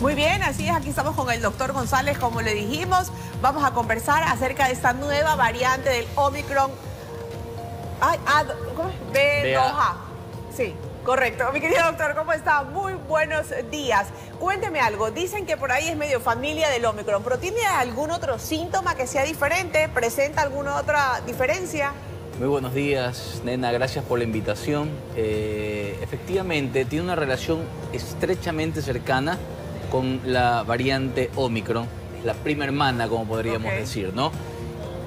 Muy bien, así es, aquí estamos con el doctor González, como le dijimos, vamos a conversar acerca de esta nueva variante del Omicron. Ay, ¿cómo es? b Sí, correcto. Mi querido doctor, ¿cómo está? Muy buenos días. Cuénteme algo, dicen que por ahí es medio familia del Omicron, pero ¿tiene algún otro síntoma que sea diferente? ¿Presenta alguna otra diferencia? Muy buenos días, nena, gracias por la invitación. Eh, efectivamente, tiene una relación estrechamente cercana con la variante Omicron, la prima hermana, como podríamos decir, ¿no?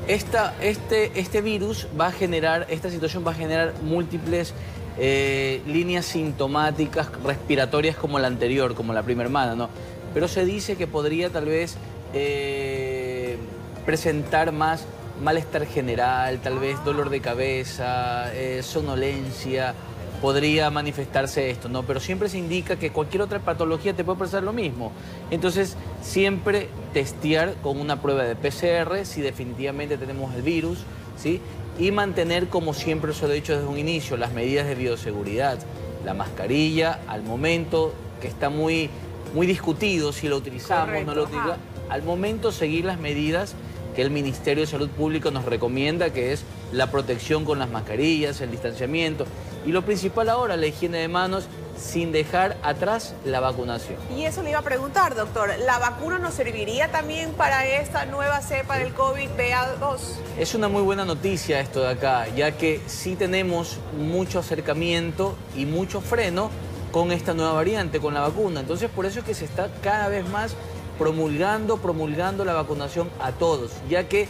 Esta, este, este virus va a generar, esta situación va a generar múltiples eh, líneas sintomáticas respiratorias como la anterior, como la prima hermana, ¿no? Pero se dice que podría tal vez eh, presentar más malestar general, tal vez dolor de cabeza, eh, sonolencia, podría manifestarse esto, ¿no? Pero siempre se indica que cualquier otra patología te puede pasar lo mismo. Entonces, siempre testear con una prueba de PCR si definitivamente tenemos el virus, ¿sí? Y mantener, como siempre os he dicho desde un inicio, las medidas de bioseguridad. La mascarilla, al momento, que está muy, muy discutido si lo utilizamos, no lo utilizamos. Al momento, seguir las medidas que el Ministerio de Salud Pública nos recomienda, que es la protección con las mascarillas, el distanciamiento y lo principal ahora, la higiene de manos sin dejar atrás la vacunación. Y eso le iba a preguntar, doctor, ¿la vacuna nos serviría también para esta nueva cepa del COVID-BA2? Es una muy buena noticia esto de acá, ya que sí tenemos mucho acercamiento y mucho freno con esta nueva variante, con la vacuna. Entonces, por eso es que se está cada vez más promulgando, promulgando la vacunación a todos, ya que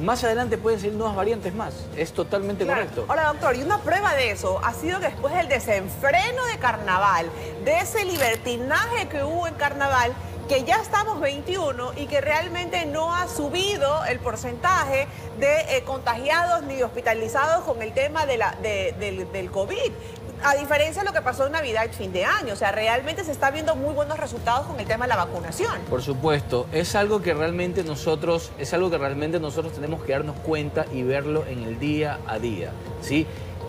más adelante pueden ser nuevas variantes más. Es totalmente correcto. Ahora, doctor, y una prueba de eso ha sido después del desenfreno de carnaval, de ese libertinaje que hubo en carnaval, que ya estamos 21 y que realmente no ha subido el porcentaje de eh, contagiados ni hospitalizados con el tema del, del COVID a diferencia de lo que pasó en Navidad y fin de año. O sea, realmente se está viendo muy buenos resultados con el tema de la vacunación. Por supuesto, es algo que realmente nosotros, es algo que realmente nosotros tenemos que darnos cuenta y verlo en el día a día. ¿sí?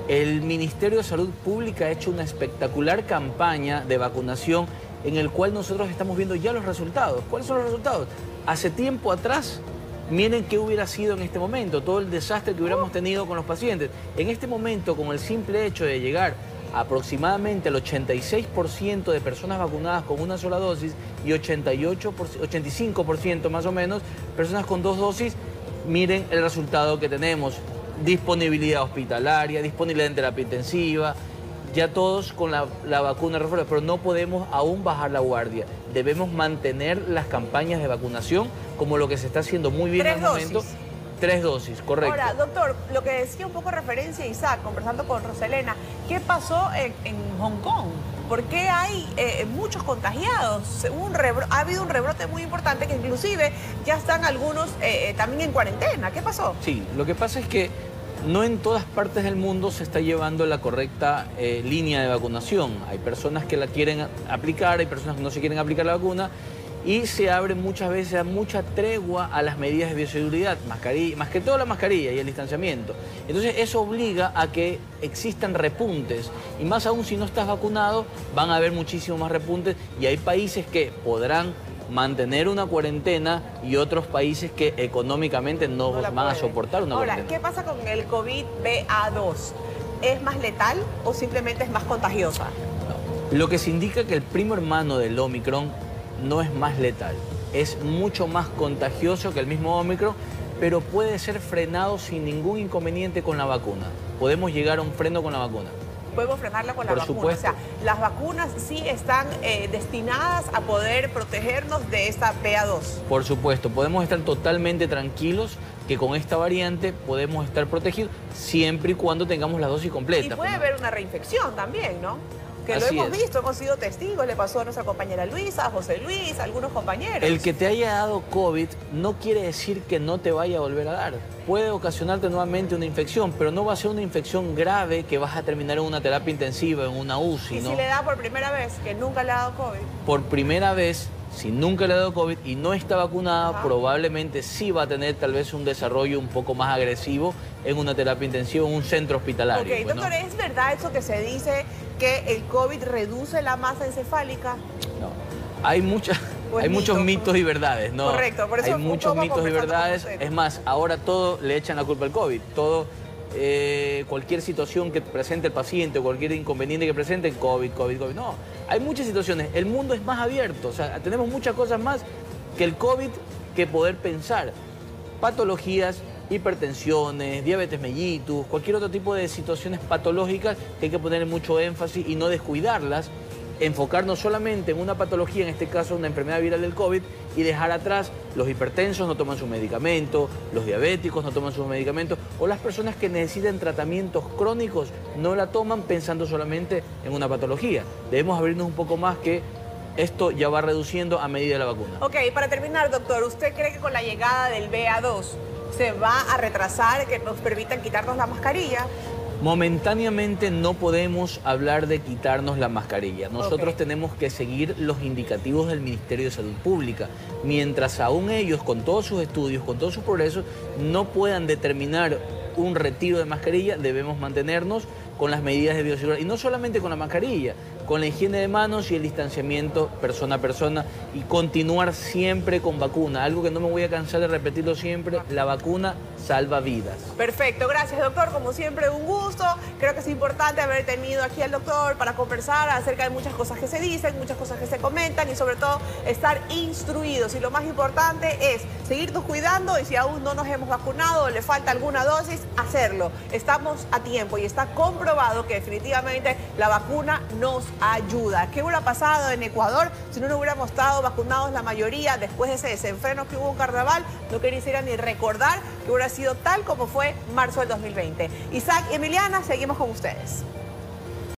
El Ministerio de Salud Pública ha hecho una espectacular campaña de vacunación en el cual nosotros estamos viendo ya los resultados. ¿Cuáles son los resultados? Hace tiempo atrás miren qué hubiera sido en este momento, todo el desastre que hubiéramos tenido con los pacientes. En este momento, con el simple hecho de llegar aproximadamente el 86% de personas vacunadas con una sola dosis y 88 85% más o menos personas con dos dosis, miren el resultado que tenemos. Disponibilidad hospitalaria, disponibilidad en terapia intensiva, ya todos con la, vacuna refuerzo, pero no podemos aún bajar la guardia. Debemos mantener las campañas de vacunación como lo que se está haciendo muy bien en el momento. Tres dosis, correcto. Ahora, doctor, lo que decía un poco referencia Isaac, conversando con Roselena, ¿qué pasó en, Hong Kong? ¿Por qué hay eh, muchos contagiados? Un ha habido un rebrote muy importante que inclusive ya están algunos eh, eh, también en cuarentena. ¿Qué pasó? Sí, lo que pasa es que no en todas partes del mundo se está llevando la correcta línea de vacunación. Hay personas que la quieren aplicar, hay personas que no se quieren aplicar la vacuna y se abre muchas veces mucha tregua a las medidas de bioseguridad, mascarilla, más que todo la mascarilla y el distanciamiento. Entonces eso obliga a que existan repuntes y más aún si no estás vacunado van a haber muchísimos más repuntes y hay países que podrán mantener una cuarentena y otros países que económicamente no, van a soportar una Ahora, cuarentena. ¿qué pasa con el COVID-BA2? ¿Es más letal o simplemente es más contagiosa? Lo que se indica que el primo hermano del Omicron no es más letal. Es mucho más contagioso que el mismo Omicron, pero puede ser frenado sin ningún inconveniente con la vacuna. Podemos llegar a un freno con la vacuna. Podemos frenarla con la Por vacuna. Supuesto. O sea, las vacunas sí están eh, destinadas a poder protegernos de esta BA2. Por supuesto, podemos estar totalmente tranquilos que con esta variante podemos estar protegidos siempre y cuando tengamos la dosis completa. Y puede haber una reinfección también, ¿no? Que lo hemos visto, hemos sido testigos, le pasó a nuestra compañera Luisa, a José Luis, a algunos compañeros. El que te haya dado COVID no quiere decir que no te vaya a volver a dar. Puede ocasionarte nuevamente una infección, pero no va a ser una infección grave que vas a terminar en una terapia intensiva, en una UCI. ¿Y si le da por primera vez, que nunca le ha dado COVID? Por primera vez, si nunca le ha dado COVID y no está vacunada, probablemente sí va a tener tal vez un desarrollo un poco más agresivo en una terapia intensiva, en un centro hospitalario. Ok, pues, doctor, ¿es verdad eso que se dice que el COVID reduce la masa encefálica? No. Hay muchas... Pues hay muchos mito. mitos y verdades, ¿no? Correcto, por eso Hay muchos mitos y verdades. Es más, ahora todo le echan la culpa al COVID. Todo, eh, cualquier situación que presente el paciente o cualquier inconveniente que presente, COVID, COVID, COVID. No, hay muchas situaciones. El mundo es más abierto. O sea, tenemos muchas cosas más que el COVID que poder pensar. Patologías, hipertensiones, diabetes mellitus, cualquier otro tipo de situaciones patológicas que hay que poner mucho énfasis y no descuidarlas enfocarnos solamente en una patología, en este caso una enfermedad viral del COVID, y dejar atrás los hipertensos no toman su medicamento, los diabéticos no toman sus medicamentos, o las personas que necesitan tratamientos crónicos no la toman pensando solamente en una patología. Debemos abrirnos un poco más que esto ya va reduciendo a medida de la vacuna. Ok, para terminar, doctor, ¿usted cree que con la llegada del BA2 se va a retrasar que nos permitan quitarnos la mascarilla? Momentáneamente no podemos hablar de quitarnos la mascarilla. Nosotros tenemos que seguir los indicativos del Ministerio de Salud Pública. Mientras aún ellos, con todos sus estudios, con todos sus progresos, no puedan determinar un retiro de mascarilla, debemos mantenernos con las medidas de bioseguridad. Y no solamente con la mascarilla, con la higiene de manos y el distanciamiento persona a persona y continuar siempre con vacuna. Algo que no me voy a cansar de repetirlo siempre, la vacuna salva vidas. Perfecto, gracias doctor, como siempre un gusto. Creo que es importante haber tenido aquí al doctor para conversar acerca de muchas cosas que se dicen, muchas cosas que se comentan y sobre todo estar instruidos. Y lo más importante es seguirnos cuidando y si aún no nos hemos vacunado o le falta alguna dosis, hacerlo. Estamos a tiempo y está comprobado que definitivamente la vacuna nos ayuda. ¿Qué hubiera pasado en Ecuador si no nos hubiéramos estado vacunados la mayoría después de ese desenfreno que hubo en carnaval? No quisiera ni recordar que hubiera sido tal como fue marzo del 2020. Isaac y Emiliana, seguimos con ustedes.